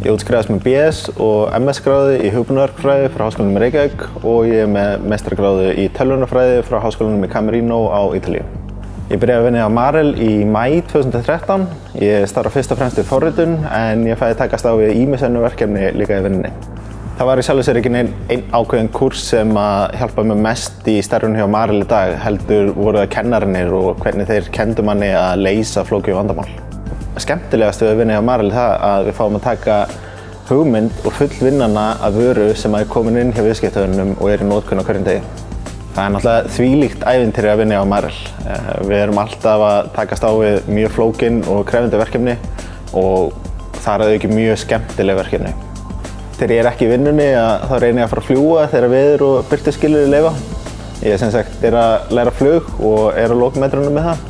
Ég útskriðast með BS og MS gráði í hugbúnaðarfræði frá Háskólanum í Reykjavík og ég er með mestrargráði í tölvunarfræði frá Háskólanum í Camerino á Ítalíu. Ég byrjaði að vinna á Marel í mæ 2013. Ég starfa fyrst og fremst við forritun en ég fæði takast á við ímisönnu verkefni líka í vinninni. Það var í sjálf og sér ekki einn ein ákveðin kurs sem að hjálpa mig mest í starfunum hjá Marel í dag heldur voru það kennarinnir og hvernig þeir kendu manni að leysa flóki og vandamál. Skemmtilegast við að vinna hjá Marel það að við fáum að taka hugmynd og fullvinnana af vöru sem að er komin inn hjá viðskiptöðunum og er í nótkunn á hverjum degi. Það er náttúrulega þvílíkt ævintýri að vinna á Marel. Við erum alltaf að takast á við mjög flókin og krefindi verkefni og það er auðvitað mjög skemmtileg verkefni. Þegar ég er ekki í vinnunni þá reynir ég að fara að fljúa þegar veður og byrtu skilur í leifa. Ég sem sagt er að læra flug og er á lókmetrunum með það.